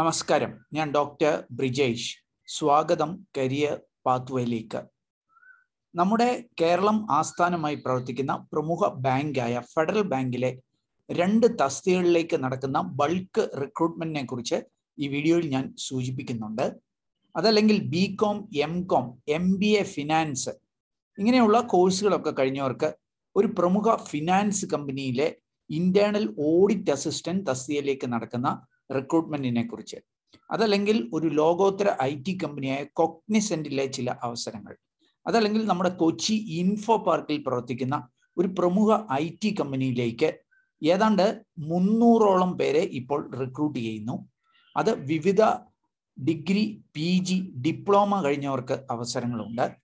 നമസ്കാരം. ഞാൻ ഡോക്ടർ ബ്രിജേഷ്. സ്വാഗതം കരിയർ പാത്വേയിലേക്ക്. നമ്മുടെ കേരളം ആസ്ഥാനമായി പ്രവർത്തിക്കുന്ന പ്രമുഖ ബാങ്കായ ഫെഡറൽ ബാങ്കിലെ രണ്ട് തസ്തികളിലേക്ക് നടക്കുന്ന ബൾക്ക് റിക്രൂട്ട്മെന്റിനെ കുറിച്ച് ഈ വീഡിയോയിൽ ഞാൻ സൂചിപ്പിക്കുന്നുണ്ട്. അതല്ലെങ്കിൽ B com M com M B A finance ഇങ്ങനെയുള്ള കോഴ്സുകളൊക്കെ കഴിഞ്ഞവർക്ക് ഒരു പ്രമുഖ ഫിനാൻസ് കമ്പനിയിലെ ഇന്റേണൽ ഓഡിറ്റ് അസിസ്റ്റന്റ് തസ്തികയിലേക്ക് നടക്കുന്ന റിക്രൂട്ട്മെന്റിനെ കുറിച്ച് അതല്ലെങ്കിൽ ഒരു ലോകോത്തര ഐ ടി കമ്പനിയായ കൊക്നിസെന്റിലെ ചില അവസരങ്ങൾ. അതല്ലെങ്കിൽ നമ്മുടെ കൊച്ചി ഇൻഫോ പാർക്കിൽ പ്രവർത്തിക്കുന്ന ഒരു പ്രമുഖ ഐ ടി കമ്പനിയിലേക്ക് ഏതാണ്ട് മുന്നൂറോളം പേരെ ഇപ്പോൾ റിക്രൂട്ട് ചെയ്യുന്നു. അത് വിവിധ ഡിഗ്രി പി ജി ഡിപ്ലോമ കഴിഞ്ഞവർക്ക് അവസരങ്ങളുണ്ട്.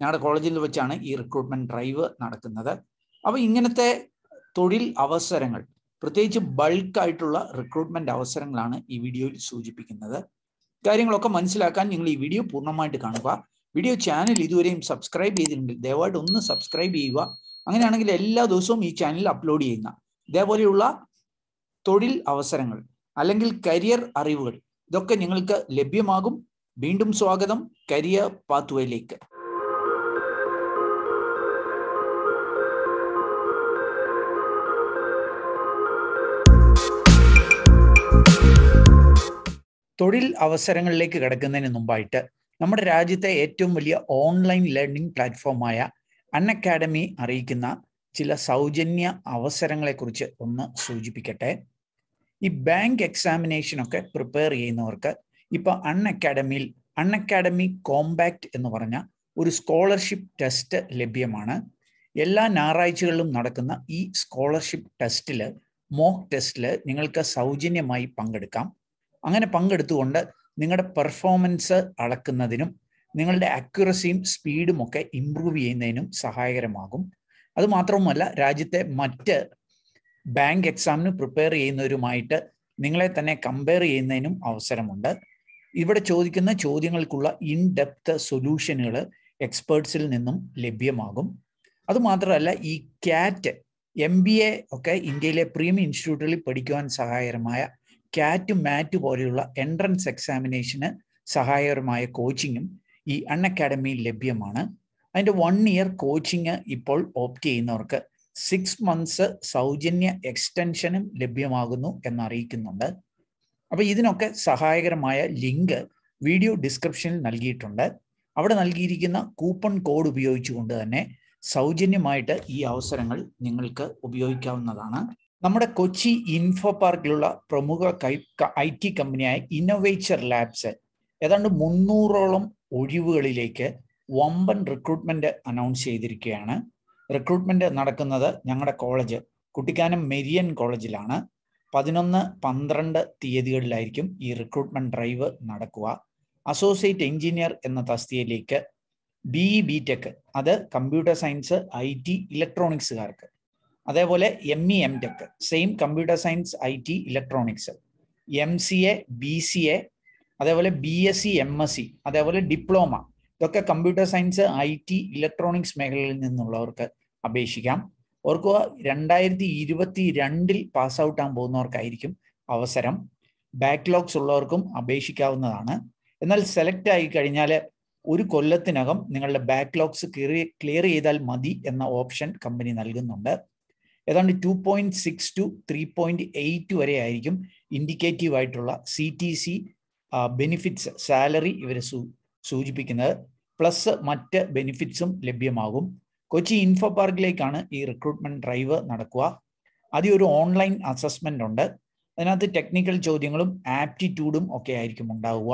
ഞങ്ങളുടെ കോളേജിൽ വെച്ചാണ് ഈ റിക്രൂട്ട്മെന്റ് ഡ്രൈവ് നടക്കുന്നത്. അപ്പോൾ ഇങ്ങനത്തെ തൊഴിൽ അവസരങ്ങൾ പ്രത്യേകിച്ച് ബൾക്കായിട്ടുള്ള റിക്രൂട്ട്മെന്റ് അവസരങ്ങളാണ് ഈ വീഡിയോയിൽ സൂചിപ്പിക്കുന്നത്. കാര്യങ്ങളൊക്കെ മനസ്സിലാക്കാൻ നിങ്ങൾ ഈ വീഡിയോ പൂർണമായിട്ട് കാണുക. വീഡിയോ ചാനൽ ഇതുവരെയും സബ്സ്ക്രൈബ് ചെയ്തിട്ടുണ്ടെങ്കിൽ ദയവായിട്ട് ഒന്ന് സബ്സ്ക്രൈബ് ചെയ്യുക. അങ്ങനെയാണെങ്കിൽ എല്ലാ ദിവസവും ഈ ചാനൽ അപ്ലോഡ് ചെയ്യുന്ന ഇതേപോലെയുള്ള തൊഴിൽ അവസരങ്ങൾ അല്ലെങ്കിൽ കരിയർ അറിവുകൾ ഇതൊക്കെ നിങ്ങൾക്ക് ലഭ്യമാകും. വീണ്ടും സ്വാഗതം. കരിയർ പാത്വേയിലേക്ക് തൊഴിൽ അവസരങ്ങളിലേക്ക് കിടക്കുന്നതിന് മുമ്പായിട്ട് നമ്മുടെ രാജ്യത്തെ ഏറ്റവും വലിയ ഓൺലൈൻ ലേണിംഗ് പ്ലാറ്റ്ഫോമായ അൺ അക്കാഡമി അറിയിക്കുന്ന ചില സൗജന്യ അവസരങ്ങളെക്കുറിച്ച് ഒന്ന് സൂചിപ്പിക്കട്ടെ. ഈ ബാങ്ക് എക്സാമിനേഷനൊക്കെ പ്രിപ്പയർ ചെയ്യുന്നവർക്ക് ഇപ്പോൾ അൺ അക്കാഡമിയിൽ അൺ അക്കാഡമി കോമ്പാക്ട് എന്ന് പറഞ്ഞ ഒരു സ്കോളർഷിപ്പ് ടെസ്റ്റ് ലഭ്യമാണ്. എല്ലാ ഞായറാഴ്ചകളിലും നടക്കുന്ന ഈ സ്കോളർഷിപ്പ് ടെസ്റ്റിൽ മോക്ക് ടെസ്റ്റിൽ നിങ്ങൾക്ക് സൗജന്യമായി പങ്കെടുക്കാം. അങ്ങനെ പങ്കെടുത്തുകൊണ്ട് നിങ്ങളുടെ പെർഫോമൻസ് അളക്കുന്നതിനും നിങ്ങളുടെ അക്യുറസിയും സ്പീഡും ഒക്കെ ഇമ്പ്രൂവ് ചെയ്യുന്നതിനും സഹായകരമാകും. അതുമാത്രവുമല്ല രാജ്യത്തെ മറ്റ് ബാങ്ക് എക്സാമിന് പ്രിപ്പയർ ചെയ്യുന്നവരുമായിട്ട് നിങ്ങളെ തന്നെ കമ്പയർ ചെയ്യുന്നതിനും അവസരമുണ്ട്. ഇവിടെ ചോദിക്കുന്ന ചോദ്യങ്ങൾക്കുള്ള ഇൻ ഡെപ്ത് സൊല്യൂഷനുകൾ എക്സ്പേർട്സിൽ നിന്നും ലഭ്യമാകും. അതുമാത്രമല്ല ഈ ക്യാറ്റ് എം ബി എ ഒക്കെ ഇന്ത്യയിലെ പ്രീമിയം ഇൻസ്റ്റിറ്റ്യൂട്ടുകളിൽ പഠിക്കുവാൻ സഹായകരമായ കാറ്റ് മാറ്റ് പോലെയുള്ള എൻട്രൻസ് എക്സാമിനേഷന് സഹായകരമായ കോച്ചിങ്ങും ഈ അൺ അക്കാഡമിയിൽ ലഭ്യമാണ്. അതിന്റെ വൺ ഇയർ കോച്ചിങ് ഇപ്പോൾ ഓപ്റ്റ് ചെയ്യുന്നവർക്ക് സിക്സ് മന്ത്സ് സൗജന്യ എക്സ്റ്റൻഷനും ലഭ്യമാകുന്നു എന്നറിയിക്കുന്നുണ്ട്. അപ്പോൾ ഇതിനൊക്കെ സഹായകരമായ ലിങ്ക് വീഡിയോ ഡിസ്ക്രിപ്ഷനിൽ നൽകിയിട്ടുണ്ട്. അവിടെ നൽകിയിരിക്കുന്ന കൂപ്പൺ കോഡ് ഉപയോഗിച്ചുകൊണ്ട് തന്നെ സൗജന്യമായിട്ട് ഈ അവസരങ്ങൾ നിങ്ങൾക്ക് ഉപയോഗിക്കാവുന്നതാണ്. നമ്മുടെ കൊച്ചി ഇൻഫോ പാർക്കിലുള്ള പ്രമുഖ ഐ ടി കമ്പനിയായ ഇന്നോവേച്ചർ ലാബ്സ് ഏതാണ്ട് മുന്നൂറോളം ഒഴിവുകളിലേക്ക് വമ്പൻ റിക്രൂട്ട്മെന്റ് അനൗൺസ് ചെയ്തിരിക്കുകയാണ്. റിക്രൂട്ട്മെന്റ് നടക്കുന്നത് ഞങ്ങളുടെ കോളേജ് കുട്ടിക്കാനം മെരിയൻ കോളേജിലാണ് പതിനൊന്ന് പന്ത്രണ്ട് തീയതികളിലായിരിക്കും ഈ റിക്രൂട്ട്മെന്റ് ഡ്രൈവ് നടക്കുക. അസോസിയേറ്റ് എഞ്ചിനീയർ എന്ന തസ്തികയിലേക്ക് ബി ഇ ബി ടെക് അത് കമ്പ്യൂട്ടർ സയൻസ് ഐ ടി ഇലക്ട്രോണിക്സുകാർക്ക് അതേപോലെ M E M tech same computer science I T electronics M C A B C A അതേപോലെ B S C M S C അതേപോലെ diploma. ഇതൊക്കെ computer science I T electronics മേഖലയിൽ നിന്നുള്ളവർക്ക് അപേക്ഷിക്കാം. ഓർക്കുക രണ്ടായിരത്തി ഇരുപത്തി രണ്ടിൽ പാസ് ഔട്ട് ആകാൻ പോകുന്നവർക്കായിരിക്കും അവസരം. ബാക്ക്ലോഗ്സ് ഉള്ളവർക്കും അപേക്ഷിക്കാവുന്നതാണ്. എന്നാൽ സെലക്ട് ആയി കഴിഞ്ഞാൽ ഒരു കൊല്ലത്തിനകം നിങ്ങളുടെ ബാക്ക്ലോഗ്സ് ക്ലിയർ ചെയ്താൽ മതി എന്ന ഓപ്ഷൻ കമ്പനി നൽകുന്നുണ്ട്. ഏതാണ്ട് two point six two three point eight വരെ ആയിരിക്കും ഇൻഡിക്കേറ്റീവ് ആയിട്ടുള്ള C T C benefits salary ഇവർ സൂചിപ്പിക്കുന്നത്. പ്ലസ് മറ്റ് ബെനിഫിറ്റ്സും ലഭ്യമാകും. കൊച്ചി ഇൻഫോ പാർക്കിലേക്കാണ് ഈ റിക്രൂട്ട്മെന്റ് ഡ്രൈവ് നടക്കുക. ആദ്യം ഒരു ഓൺലൈൻ അസസ്മെന്റ് ഉണ്ട്. അതിനകത്ത് ടെക്നിക്കൽ ചോദ്യങ്ങളും ആപ്റ്റിറ്റ്യൂഡും ഒക്കെ ആയിരിക്കും ഉണ്ടാവുക.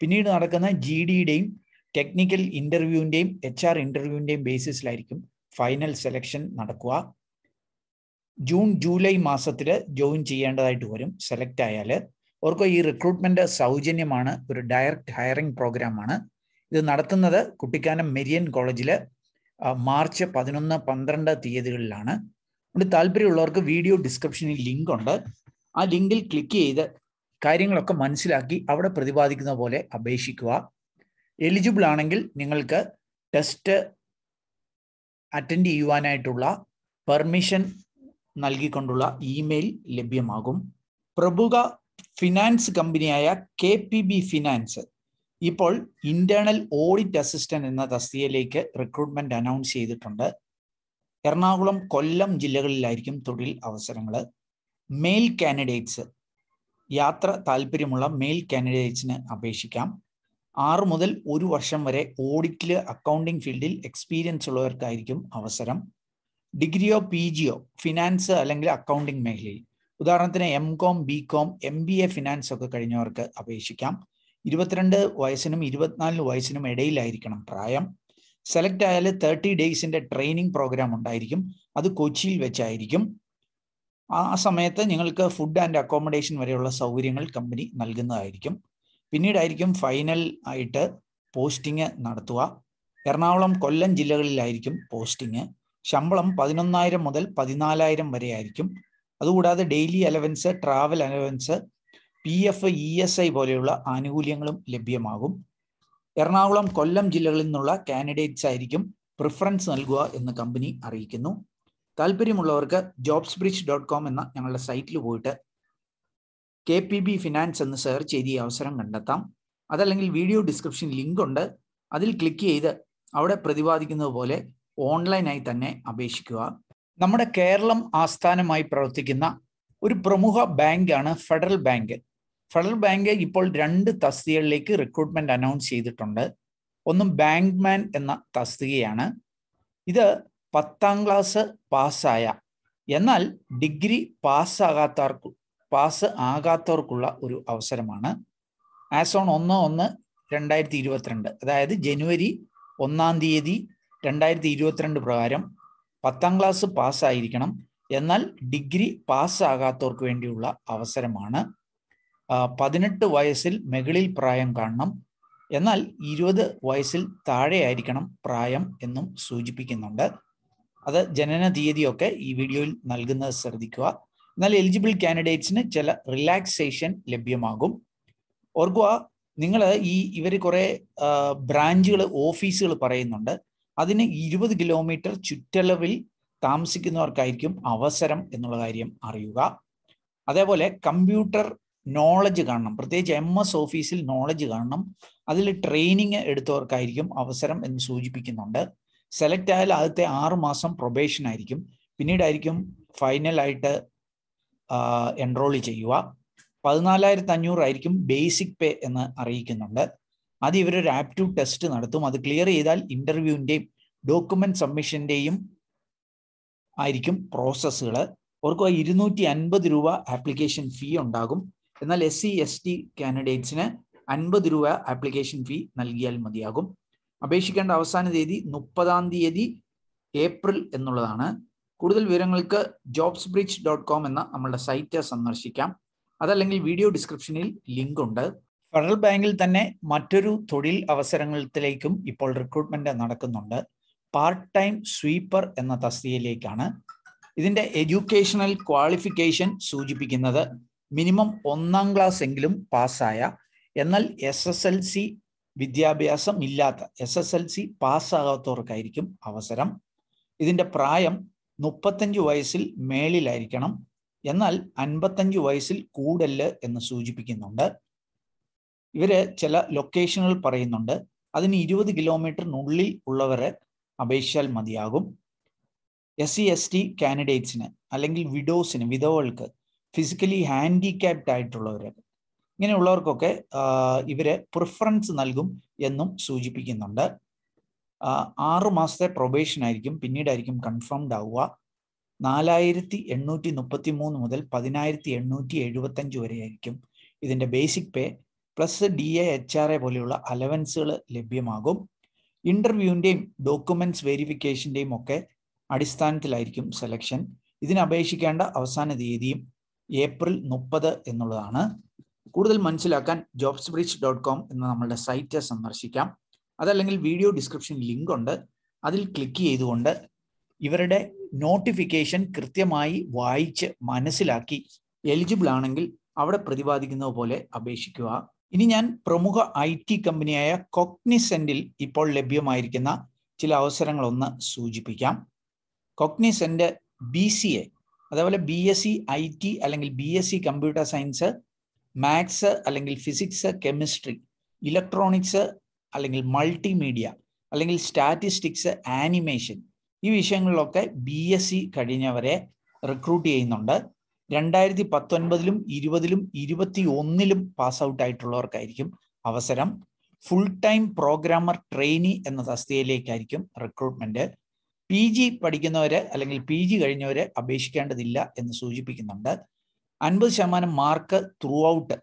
പിന്നീട് നടക്കുന്ന ജി ഡിയുടെയും ടെക്നിക്കൽ ഇന്റർവ്യൂവിന്റെയും എച്ച് ആർ ഇന്റർവ്യൂവിന്റെയും ബേസിസിലായിരിക്കും ഫൈനൽ സെലക്ഷൻ നടക്കുക. ജൂൺ ജൂലൈ മാസത്തിൽ ജോയിൻ ചെയ്യേണ്ടതായിട്ട് വരും. സെലക്ട് ആയാൽ ഓർക്കോ ഈ റിക്രൂട്ട്മെന്റ് സൗജന്യമാണ്. ഒരു ഡയറക്റ്റ് ഹയറിംഗ് പ്രോഗ്രാമാണ് ഇത് നടത്തുന്നത് കുട്ടിക്കാനം മെരിയൻ കോളേജിൽ മാർച്ച് പതിനൊന്ന് പന്ത്രണ്ട് തീയതികളിലാണ്. അതുകൊണ്ട് താല്പര്യമുള്ളവർക്ക് വീഡിയോ ഡിസ്ക്രിപ്ഷനിൽ ലിങ്ക് ഉണ്ട്. ആ ലിങ്കിൽ ക്ലിക്ക് ചെയ്ത് കാര്യങ്ങളൊക്കെ മനസ്സിലാക്കി അവിടെ പ്രതിപാദിക്കുന്ന പോലെ അപേക്ഷിക്കുക. എലിജിബിൾ ആണെങ്കിൽ നിങ്ങൾക്ക് ടെസ്റ്റ് അറ്റൻഡ് ചെയ്യുവാനായിട്ടുള്ള പെർമിഷൻ നൽകിക്കൊണ്ടുള്ള ഇമെയിൽ ലഭ്യമാകും. പ്രമുഖ ഫിനാൻസ് കമ്പനിയായ കെ പി ബി ഫിനാൻസ് ഇപ്പോൾ ഇന്റേണൽ ഓഡിറ്റ് അസിസ്റ്റന്റ് എന്ന തസ്തികയിലേക്ക് റിക്രൂട്ട്മെന്റ് അനൗൺസ് ചെയ്തിട്ടുണ്ട്. എറണാകുളം കൊല്ലം ജില്ലകളിലായിരിക്കും തൊഴിൽ അവസരങ്ങൾ മെയിൽ കാൻഡിഡേറ്റ്സ് യാത്ര താല്പര്യമുള്ള മെയിൽ കാൻഡിഡേറ്റ്സിന് അപേക്ഷിക്കാം. ആറ് മുതൽ ഒരു വർഷം വരെ ഓഡിറ്റിൽ അക്കൗണ്ടിംഗ് ഫീൽഡിൽ എക്സ്പീരിയൻസ് ഉള്ളവർക്കായിരിക്കും അവസരം. ഡിഗ്രിയോ പി ജിയോ ഫിനാൻസ് അല്ലെങ്കിൽ അക്കൗണ്ടിംഗ് മേഖലയിൽ. ഉദാഹരണത്തിന് M com B com M B A finance ഒക്കെ കഴിഞ്ഞവർക്ക് അപേക്ഷിക്കാം. ഇരുപത്തിരണ്ട് വയസ്സിനും ഇരുപത്തിനാലിന് വയസ്സിനും ഇടയിലായിരിക്കണം പ്രായം. സെലക്ട് ആയാൽ തേർട്ടി ഡേയ്സിന്റെ ട്രെയിനിങ് പ്രോഗ്രാം ഉണ്ടായിരിക്കും. അത് കൊച്ചിയിൽ വെച്ചായിരിക്കും. ആ സമയത്ത് നിങ്ങൾക്ക് ഫുഡ് ആൻഡ് അക്കോമഡേഷൻ വരെയുള്ള സൗകര്യങ്ങൾ കമ്പനി നൽകുന്നതായിരിക്കും. പിന്നീടായിരിക്കും ഫൈനൽ ആയിട്ട് പോസ്റ്റിംഗ് നടത്തുക. എറണാകുളം കൊല്ലം ജില്ലകളിലായിരിക്കും പോസ്റ്റിംഗ് ശമ്പളം പതിനൊന്നായിരം മുതൽ പതിനാലായിരം വരെ ആയിരിക്കും. അതുകൂടാതെ daily allowance travel allowance P F E S I പോലെയുള്ള ആനുകൂല്യങ്ങളും ലഭ്യമാകും. എറണാകുളം കൊല്ലം ജില്ലകളിൽ നിന്നുള്ള കാൻഡിഡേറ്റ്സ് ആയിരിക്കും പ്രിഫറൻസ് നൽകുക എന്ന് കമ്പനി അറിയിക്കുന്നു. താല്പര്യമുള്ളവർക്ക് ജോബ്സ് ബ്രിഡ്ജ് ഡോട്ട് കോം എന്ന ഞങ്ങളുടെ സൈറ്റിൽ പോയിട്ട് കെ പി ബി ഫിനാൻസ് എന്ന് സെർച്ച് ചെയ്ത് ഈ അവസരം കണ്ടെത്താം. അതല്ലെങ്കിൽ വീഡിയോ ഡിസ്ക്രിപ്ഷൻ ലിങ്ക് ഉണ്ട്. അതിൽ ക്ലിക്ക് ചെയ്ത് അവിടെ പ്രതിപാദിക്കുന്നത് പോലെ ഓൺലൈനായി തന്നെ അപേക്ഷിക്കുക. നമ്മുടെ കേരളം ആസ്ഥാനമായി പ്രവർത്തിക്കുന്ന ഒരു പ്രമുഖ ബാങ്കാണ് ഫെഡറൽ ബാങ്ക്. ഫെഡറൽ ബാങ്ക് ഇപ്പോൾ രണ്ട് തസ്തികകളിലേക്ക് റിക്രൂട്ട്മെന്റ് അനൗൺസ് ചെയ്തിട്ടുണ്ട്. ഒന്നും ബാങ്ക്മാൻ എന്ന തസ്തികയാണ്. ഇത് പത്താം ക്ലാസ് പാസ്സായ എന്നാൽ ഡിഗ്രി പാസ്സാകാത്തവർക്ക് പാസ് ആകാത്തവർക്കുള്ള ഒരു അവസരമാണ്. ആസ് ഓൺ ഒന്ന് ഒന്ന് രണ്ടായിരത്തി ഇരുപത്തിരണ്ട് അതായത് ജനുവരി ഒന്നാം തീയതി രണ്ടായിരത്തി ഇരുപത്തിരണ്ട് പ്രകാരം പത്താം ക്ലാസ് പാസ്സായിരിക്കണം എന്നാൽ ഡിഗ്രി പാസ്സാകാത്തവർക്ക് വേണ്ടിയുള്ള അവസരമാണ്. പതിനെട്ട് വയസ്സിൽ മുകളിൽ പ്രായം കാണണം. എന്നാൽ ഇരുപത് വയസ്സിൽ താഴെയായിരിക്കണം പ്രായം എന്നും സൂചിപ്പിക്കുന്നുണ്ട്. അത് ജനന തീയതിയൊക്കെ ഈ വീഡിയോയിൽ നൽകുന്നത് ശ്രദ്ധിക്കുക. എന്നാൽ എലിജിബിൾ കാൻഡിഡേറ്റ്സിന് ചില റിലാക്സേഷൻ ലഭ്യമാകും. ഓർക്കുക നിങ്ങൾ ഈ ഇവർ കുറേ ബ്രാഞ്ചുകൾ ഓഫീസുകൾ പറയുന്നുണ്ട്. അതിന് ഇരുപത് കിലോമീറ്റർ ചുറ്റളവിൽ താമസിക്കുന്നവർക്കായിരിക്കും അവസരം എന്നുള്ള കാര്യം അറിയുക. അതേപോലെ കമ്പ്യൂട്ടർ നോളജ് കാണണം. പ്രത്യേകിച്ച് എം എസ് ഓഫീസിൽ നോളജ് കാണണം. അതിൽ ട്രെയിനിങ് എടുത്തവർക്കായിരിക്കും അവസരം എന്ന് സൂചിപ്പിക്കുന്നുണ്ട്. സെലക്ട് ആയാൽ ആദ്യത്തെ ആറ് മാസം പ്രൊബേഷൻ ആയിരിക്കും. പിന്നീടായിരിക്കും ഫൈനലായിട്ട് എൻറോൾ ചെയ്യുക. പതിനാലായിരത്തി അഞ്ഞൂറായിരിക്കും ബേസിക് പേ എന്ന് അറിയിക്കുന്നുണ്ട്. അത് ഇവരൊരു ആപ്റ്റ്യൂഡ് ടെസ്റ്റ് നടത്തും. അത് ക്ലിയർ ചെയ്താൽ ഇന്റർവ്യൂവിന്റെയും ഡോക്യുമെന്റ് സബ്മിഷന്റെയും ആയിരിക്കും പ്രോസസ്സുകൾ ഓർക്കുക ഇരുന്നൂറ്റി അൻപത് രൂപ ആപ്ലിക്കേഷൻ ഫീ ഉണ്ടാകും. എന്നാൽ എസ് സി എസ് ടി കാൻഡിഡേറ്റ്സിന് അൻപത് രൂപ ആപ്ലിക്കേഷൻ ഫീ നൽകിയാൽ മതിയാകും. അപേക്ഷിക്കേണ്ട അവസാന തീയതി മുപ്പതാം തീയതി ഏപ്രിൽ എന്നുള്ളതാണ്. കൂടുതൽ വിവരങ്ങൾക്ക് ജോബ്സ് ബ്രിഡ്ജ് ഡോട്ട് കോം എന്ന നമ്മളുടെ സൈറ്റ് സന്ദർശിക്കാം. അതല്ലെങ്കിൽ വീഡിയോ ഡിസ്ക്രിപ്ഷനിൽ ലിങ്ക് ഉണ്ട്. ഫെഡറൽ ബാങ്കിൽ തന്നെ മറ്റൊരു തൊഴിൽ അവസരങ്ങളിലേക്കും ഇപ്പോൾ റിക്രൂട്ട്മെന്റ് നടക്കുന്നുണ്ട്. പാർട്ട് ടൈം സ്വീപ്പർ എന്ന തസ്തികയിലേക്കാണ്. ഇതിന്റെ എഡ്യൂക്കേഷണൽ ക്വാളിഫിക്കേഷൻ സൂചിപ്പിക്കുന്നത് മിനിമം ഒന്നാം ക്ലാസ് എങ്കിലും പാസ്സായ എന്നാൽ എസ് എസ് എൽ സി വിദ്യാഭ്യാസം ഇല്ലാത്ത എസ് എസ് എൽ സി പാസ്സാകാത്തവർക്കായിരിക്കും അവസരം. ഇതിന്റെ പ്രായം മുപ്പത്തഞ്ച് വയസ്സിൽ മേളിലായിരിക്കണം എന്നാൽ അൻപത്തഞ്ച് വയസ്സിൽ കൂടൽ എന്ന് സൂചിപ്പിക്കുന്നുണ്ട്. ഇവർ ചില ലൊക്കേഷനുകൾ പറയുന്നുണ്ട്. അതിന് ഇരുപത് കിലോമീറ്ററിനുള്ളിൽ ഉള്ളവരെ അപേക്ഷിച്ചാൽ മതിയാകും. എസ് സി എസ് ടി കാൻഡിഡേറ്റ്സിന് അല്ലെങ്കിൽ വിഡോസിന് വിധവകൾക്ക് ഫിസിക്കലി ഹാൻഡിക്യാപ്ഡ് ആയിട്ടുള്ളവർ ഇങ്ങനെയുള്ളവർക്കൊക്കെ ഇവർ പ്രിഫറൻസ് നൽകും എന്നും സൂചിപ്പിക്കുന്നുണ്ട്. ആറു മാസത്തെ പ്രൊബേഷൻ ആയിരിക്കും പിന്നീടായിരിക്കും കൺഫേംഡ് ആവുക. നാലായിരത്തി എണ്ണൂറ്റി മുപ്പത്തി മൂന്ന് മുതൽ പതിനായിരത്തി എണ്ണൂറ്റി എഴുപത്തഞ്ച് വരെ ആയിരിക്കും ഇതിന്റെ basic pay plus D A H R A പോലെയുള്ള അലവൻസുകൾ ലഭ്യമാകും. ഇന്റർവ്യൂവിന്റെയും ഡോക്യുമെന്റ്സ് വെരിഫിക്കേഷന്റെയും ഒക്കെ അടിസ്ഥാനത്തിലായിരിക്കും സെലക്ഷൻ ഇതിനപേക്ഷിക്കേണ്ട അവസാന തീയതിയും ഏപ്രിൽ മുപ്പത് എന്നുള്ളതാണ്. കൂടുതൽ മനസ്സിലാക്കാൻ ജോബ്സ് ബ്രിഡ്ജ് ഡോട്ട് കോം എന്ന നമ്മളുടെ സൈറ്റ് സന്ദർശിക്കാം. അതല്ലെങ്കിൽ വീഡിയോ ഡിസ്ക്രിപ്ഷൻ ലിങ്ക് ഉണ്ട്. അതിൽ ക്ലിക്ക് ചെയ്തുകൊണ്ട് ഇവരുടെ നോട്ടിഫിക്കേഷൻ കൃത്യമായി വായിച്ച് മനസ്സിലാക്കി എലിജിബിൾ ആണെങ്കിൽ അവിടെ പ്രതിപാദിക്കുന്നത് പോലെ അപേക്ഷിക്കുക. ഇനി ഞാൻ പ്രമുഖ ഐ ടി കമ്പനിയായ കൊഗ്നിസെന്റിൽ ഇപ്പോൾ ലഭ്യമായിരിക്കുന്ന ചില അവസരങ്ങളൊന്ന് സൂചിപ്പിക്കാം. കൊഗ്നിസെന്റ് ബി സി എ അതേപോലെ B S C I T അല്ലെങ്കിൽ B S C computer science maths അല്ലെങ്കിൽ ഫിസിക്സ് കെമിസ്ട്രി ഇലക്ട്രോണിക്സ് അല്ലെങ്കിൽ മൾട്ടിമീഡിയ അല്ലെങ്കിൽ സ്റ്റാറ്റിസ്റ്റിക്സ് ആനിമേഷൻ ഈ വിഷയങ്ങളിലൊക്കെ ബി എസ് സി കഴിഞ്ഞവരെ റിക്രൂട്ട് ചെയ്യുന്നുണ്ട്. രണ്ടായിരത്തി പത്തൊൻപതിലും ഇരുപതിലും ഇരുപത്തി ഒന്നിലും പാസ് ഔട്ട് ആയിട്ടുള്ളവർക്കായിരിക്കും അവസരം. ഫുൾ ടൈം പ്രോഗ്രാമർ ട്രെയിനി എന്ന തസ്തികയിലേക്കായിരിക്കും റിക്രൂട്ട്മെന്റ് പി ജി പഠിക്കുന്നവര് അല്ലെങ്കിൽ പി ജി കഴിഞ്ഞവര് അപേക്ഷിക്കേണ്ടതില്ല എന്ന് സൂചിപ്പിക്കുന്നുണ്ട്. അൻപത് ശതമാനം മാർക്ക് ത്രൂ ഔട്ട്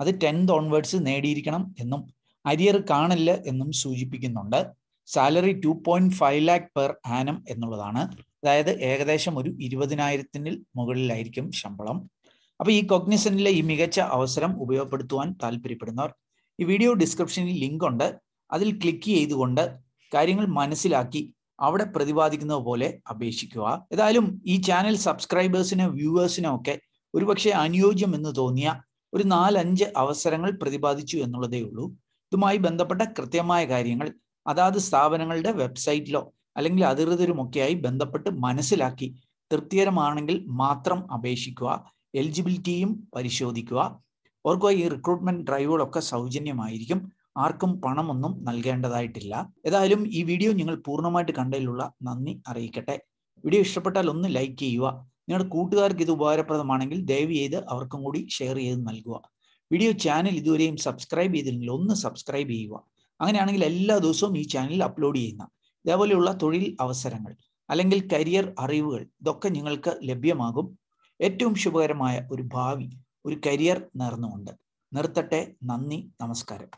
അത് ടെൻത്ത് ഓൺവേർഡ്സ് നേടിയിരിക്കണം എന്നും അരിയർ കാണില്ല എന്നും സൂചിപ്പിക്കുന്നുണ്ട്. Salary two point five lakh per annum എന്നുള്ളതാണ്. അതായത് ഏകദേശം ഒരു ഇരുപതിനായിരത്തിന് മുകളിലായിരിക്കും ശമ്പളം. അപ്പൊ ഈ കൊഗ്നിസനിലെ ഈ മികച്ച അവസരം ഉപയോഗപ്പെടുത്തുവാൻ താല്പര്യപ്പെടുന്നവർ ഈ വീഡിയോ ഡിസ്ക്രിപ്ഷനിൽ ലിങ്ക് ഉണ്ട് അതിൽ ക്ലിക്ക് ചെയ്തുകൊണ്ട് കാര്യങ്ങൾ മനസ്സിലാക്കി അവിടെ പ്രതിപാദിക്കുന്നത് പോലെ അപേക്ഷിക്കുക. ഏതായാലും ഈ ചാനൽ സബ്സ്ക്രൈബേഴ്സിനോ വ്യൂവേഴ്സിനോ ഒക്കെ ഒരുപക്ഷെ അനുയോജ്യം എന്ന് തോന്നിയ ഒരു നാലഞ്ച് അവസരങ്ങൾ പ്രതിപാദിച്ചു എന്നുള്ളതേ ഉള്ളൂ. ഇതുമായി ബന്ധപ്പെട്ട കൃത്യമായ കാര്യങ്ങൾ അതാത് സ്ഥാപനങ്ങളുടെ വെബ്സൈറ്റിലോ അല്ലെങ്കിൽ അധികൃതരുമൊക്കെയായി ബന്ധപ്പെട്ട് മനസ്സിലാക്കി തൃപ്തികരമാണെങ്കിൽ മാത്രം അപേക്ഷിക്കുക എലിജിബിലിറ്റിയും പരിശോധിക്കുക. ഓർക്കുക ഈ റിക്രൂട്ട്മെന്റ് ഡ്രൈവുകളൊക്കെ സൗജന്യമായിരിക്കും. ആർക്കും പണമൊന്നും നൽകേണ്ടതായിട്ടില്ല. ഏതായാലും ഈ വീഡിയോ നിങ്ങൾ പൂർണമായിട്ട് കണ്ടതിലുള്ള നന്ദി അറിയിക്കട്ടെ. വീഡിയോ ഇഷ്ടപ്പെട്ടാൽ ഒന്ന് ലൈക്ക് ചെയ്യുക. നിങ്ങളുടെ കൂട്ടുകാർക്ക് ഇത് ഉപകാരപ്രദമാണെങ്കിൽ ദയവ് ചെയ്ത് അവർക്കും കൂടി ഷെയർ ചെയ്ത് നൽകുക. വീഡിയോ ചാനൽ ഇതുവരെയും സബ്സ്ക്രൈബ് ചെയ്തില്ലെങ്കിൽ ഒന്ന് സബ്സ്ക്രൈബ് ചെയ്യുക. അങ്ങനെയാണെങ്കിൽ എല്ലാ ദിവസവും ഈ ചാനലിൽ അപ്ലോഡ് ചെയ്യുന്ന ഇതേപോലെയുള്ള തൊഴിൽ അവസരങ്ങൾ അല്ലെങ്കിൽ കരിയർ അറിവുകൾ ഇതൊക്കെ നിങ്ങൾക്ക് ലഭ്യമാകും. ഏറ്റവും ശുഭകരമായ ഒരു ഭാവി ഒരു കരിയർ നേർന്നുകൊണ്ട്. നിർത്തട്ടെ. നന്ദി. നമസ്കാരം.